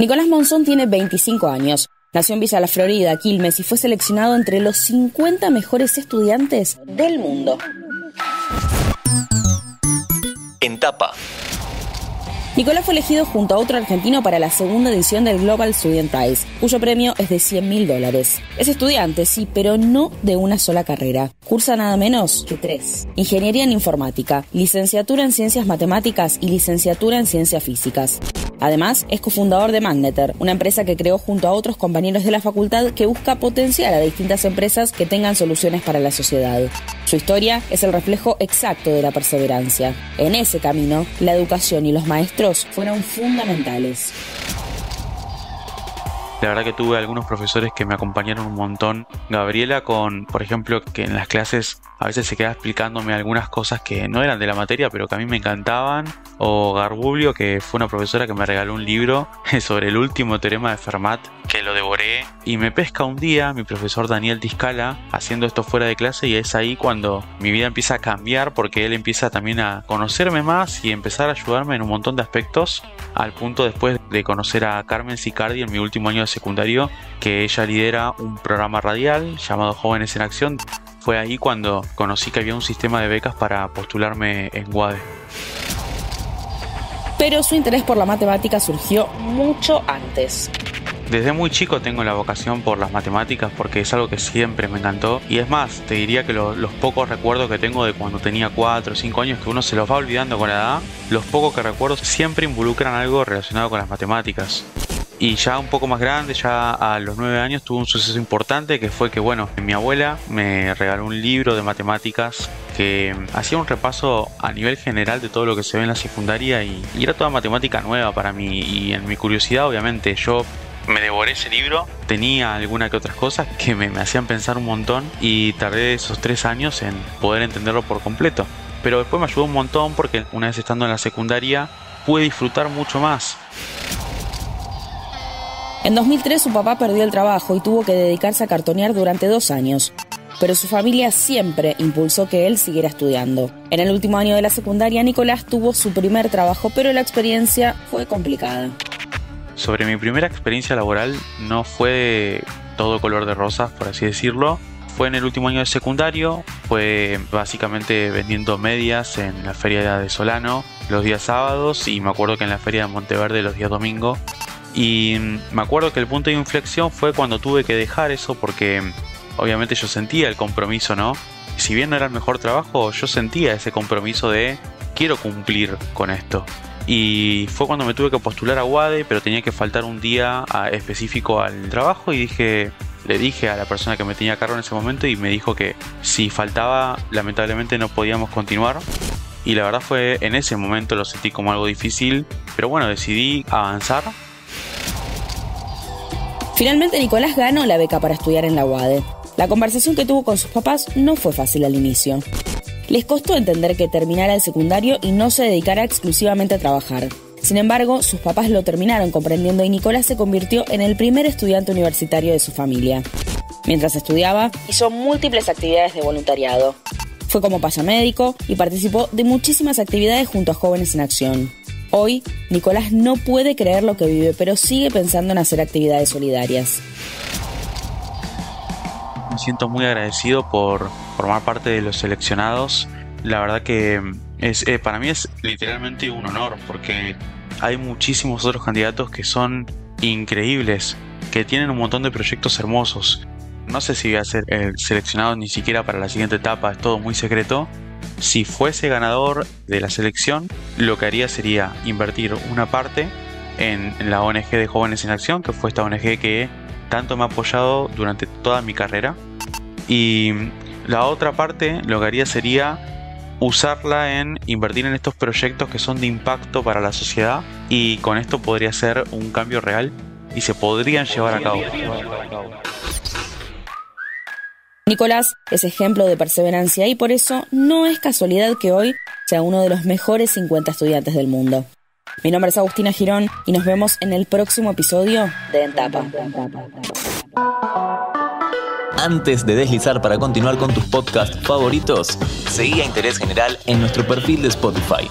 Nicolás Monzón tiene 25 años. Nació en Villa La Florida, Quilmes, y fue seleccionado entre los 50 mejores estudiantes del mundo. En tapa. Nicolás fue elegido junto a otro argentino para la segunda edición del Global Student Prize, cuyo premio es de 100 mil dólares. Es estudiante, sí, pero no de una sola carrera. Cursa nada menos que tres. Ingeniería en informática, licenciatura en ciencias matemáticas y licenciatura en ciencias físicas. Además, es cofundador de Magneter, una empresa que creó junto a otros compañeros de la facultad que busca potenciar a distintas empresas que tengan soluciones para la sociedad. Su historia es el reflejo exacto de la perseverancia. En ese camino, la educación y los maestros fueron fundamentales. La verdad que tuve algunos profesores que me acompañaron un montón. Gabriela con, por ejemplo, que en las clases a veces se queda explicándome algunas cosas que no eran de la materia, pero que a mí me encantaban. O Garbulio, que fue una profesora que me regaló un libro sobre el último teorema de Fermat, que lo devoré. Y me pesca un día mi profesor Daniel Tiscala haciendo esto fuera de clase y es ahí cuando mi vida empieza a cambiar porque él empieza también a conocerme más y empezar a ayudarme en un montón de aspectos al punto después de conocer a Carmen Sicardi en mi último año de secundario, que ella lidera un programa radial llamado Jóvenes en Acción. Fue ahí cuando conocí que había un sistema de becas para postularme en WADE. Pero su interés por la matemática surgió mucho antes. Desde muy chico tengo la vocación por las matemáticas porque es algo que siempre me encantó. Y es más, te diría que los pocos recuerdos que tengo de cuando tenía 4 o 5 años, que uno se los va olvidando con la edad, los pocos que recuerdo siempre involucran algo relacionado con las matemáticas. Y ya un poco más grande, ya a los 9 años, tuve un suceso importante que fue que, bueno, mi abuela me regaló un libro de matemáticas que hacía un repaso a nivel general de todo lo que se ve en la secundaria y, y era toda matemática nueva para mí. Y en mi curiosidad, obviamente, yo me devoré ese libro. Tenía alguna que otras cosas que me, me, hacían pensar un montón y tardé esos tres años en poder entenderlo por completo. Pero después me ayudó un montón porque una vez estando en la secundaria pude disfrutar mucho más. En 2003 su papá perdió el trabajo y tuvo que dedicarse a cartonear durante dos años. Pero su familia siempre impulsó que él siguiera estudiando. En el último año de la secundaria, Nicolás tuvo su primer trabajo, pero la experiencia fue complicada. Sobre mi primera experiencia laboral no fue todo color de rosas, por así decirlo. Fue en el último año de secundario, fue básicamente vendiendo medias en la feria de Solano los días sábados y me acuerdo que en la feria de Monteverde los días domingos. Y me acuerdo que el punto de inflexión fue cuando tuve que dejar eso porque obviamente yo sentía el compromiso, ¿no? Si bien no era el mejor trabajo, yo sentía ese compromiso de quiero cumplir con esto. Y fue cuando me tuve que postular a WADE, pero tenía que faltar un día específico al trabajo y dije, le dije a la persona que me tenía a cargo en ese momento y me dijo que si faltaba, lamentablemente no podíamos continuar. Y la verdad fue en ese momento lo sentí como algo difícil, pero bueno, decidí avanzar Finalmente Nicolás ganó la beca para estudiar en la UADE. La conversación que tuvo con sus papás no fue fácil al inicio. Les costó entender que terminara el secundario y no se dedicara exclusivamente a trabajar. Sin embargo, sus papás lo terminaron comprendiendo y Nicolás se convirtió en el primer estudiante universitario de su familia. Mientras estudiaba, hizo múltiples actividades de voluntariado. Fue como pasamédico y participó de muchísimas actividades junto a Jóvenes en Acción. Hoy, Nicolás no puede creer lo que vive, pero sigue pensando en hacer actividades solidarias. Me siento muy agradecido por formar parte de los seleccionados. La verdad que es, eh, para mí es literalmente un honor porque hay muchísimos otros candidatos que son increíbles, que tienen un montón de proyectos hermosos. No sé si voy a ser el seleccionado ni siquiera para la siguiente etapa, es todo muy secreto, si fuese ganador de la selección, lo que haría sería invertir una parte en, la ONG de Jóvenes en Acción, que fue esta ONG que tanto me ha apoyado durante toda mi carrera. Y la otra parte lo que haría sería usarla en invertir en estos proyectos que son de impacto para la sociedad y con esto podría ser un cambio real y se podrían llevar a cabo. Nicolás es ejemplo de perseverancia y por eso no es casualidad que hoy sea uno de los mejores 50 estudiantes del mundo. Mi nombre es Agustina Girón y nos vemos en el próximo episodio de Entapa. Antes de deslizar para continuar con tus podcasts favoritos, seguí a Interés General en nuestro perfil de Spotify.